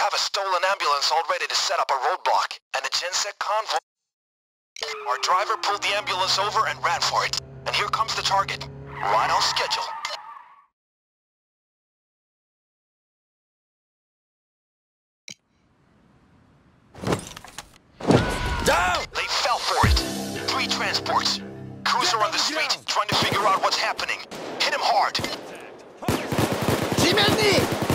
have a stolen ambulance all ready to set up a roadblock, and a GenSec convoy... Our driver pulled the ambulance over and ran for it. And here comes the target. Right on schedule. Down! They fell for it. Three transports. Cruiser on the street, trying to figure out what's happening. Hit him hard. 지